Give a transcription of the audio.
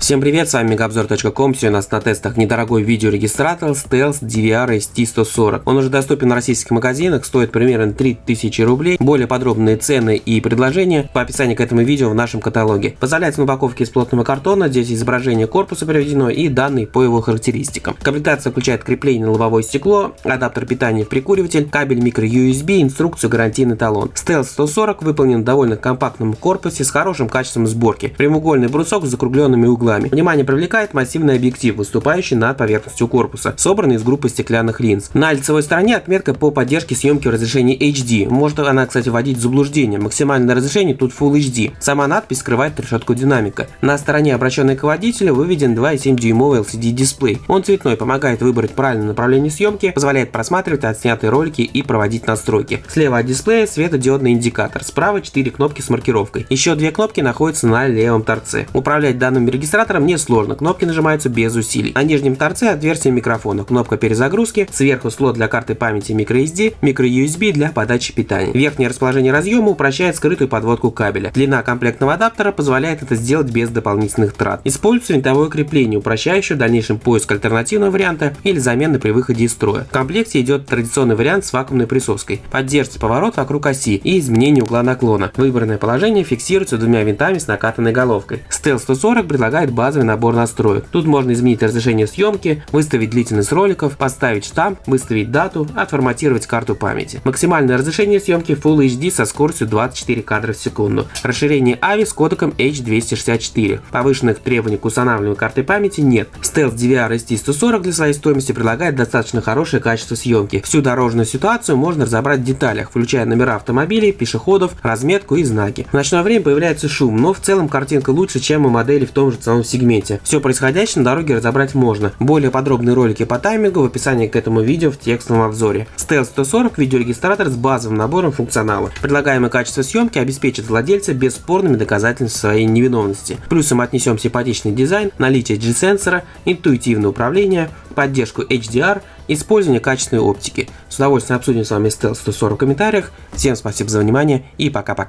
Всем привет, с вами Мегаобзор.ком. Сегодня у нас на тестах недорогой видеорегистратор Stealth DVR ST140. Он уже доступен в российских магазинах, стоит примерно 3000 рублей. Более подробные цены и предложения по описанию к этому видео в нашем каталоге. Позволяется на упаковке из плотного картона, здесь изображение корпуса приведено и данные по его характеристикам. Комплектация включает крепление на лобовое стекло, адаптер питания в прикуриватель, кабель micro-USB, инструкцию, гарантийный талон. Stealth 140 выполнен в довольно компактном корпусе с хорошим качеством сборки. Прямоугольный брусок с закругленными углами углами. Внимание привлекает массивный объектив, выступающий над поверхностью корпуса, собранный из группы стеклянных линз. На лицевой стороне отметка по поддержке съемки в разрешении HD. Может она, кстати, вводить в заблуждение. Максимальное разрешение тут Full HD. Сама надпись скрывает решетку динамика. На стороне, обращенной к водителю, выведен 2,7 дюймовый LCD дисплей. Он цветной, помогает выбрать правильное направление съемки, позволяет просматривать отснятые ролики и проводить настройки. Слева от дисплея светодиодный индикатор, справа 4 кнопки с маркировкой. Еще две кнопки находятся на левом торце. Управлять данным регистратором регистратором несложно, кнопки нажимаются без усилий. На нижнем торце отверстие микрофона, кнопка перезагрузки, сверху слот для карты памяти microSD, microUSB для подачи питания. Верхнее расположение разъема упрощает скрытую подводку кабеля. Длина комплектного адаптера позволяет это сделать без дополнительных трат. Используется винтовое крепление, упрощающее в дальнейшем поиск альтернативного варианта или замены при выходе из строя. В комплекте идет традиционный вариант с вакуумной присоской. Поддерживается поворот вокруг оси и изменение угла наклона. Выбранное положение фиксируется двумя винтами с накатанной головкой. Stealth 140 предлагает предлагает базовый набор настроек. Тут можно изменить разрешение съемки, выставить длительность роликов, поставить штамп, выставить дату, отформатировать карту памяти. Максимальное разрешение съемки Full HD со скоростью 24 кадра в секунду. Расширение AVI с кодеком H264. Повышенных требований к устанавливанию карты памяти нет. Stealth DVR ST140 для своей стоимости предлагает достаточно хорошее качество съемки. Всю дорожную ситуацию можно разобрать в деталях, включая номера автомобилей, пешеходов, разметку и знаки. В ночное время появляется шум, но в целом картинка лучше, чем у модели в том же ценовом сегменте. Все происходящее на дороге разобрать можно. Более подробные ролики по таймингу в описании к этому видео в текстовом обзоре. Stealth 140 видеорегистратор с базовым набором функционала. Предлагаемое качество съемки обеспечит владельца бесспорными доказательствами своей невиновности. Плюсом отнесем симпатичный дизайн, наличие G-сенсора, интуитивное управление, поддержку HDR, использование качественной оптики. С удовольствием обсудим с вами Stealth 140 в комментариях. Всем спасибо за внимание и пока-пока.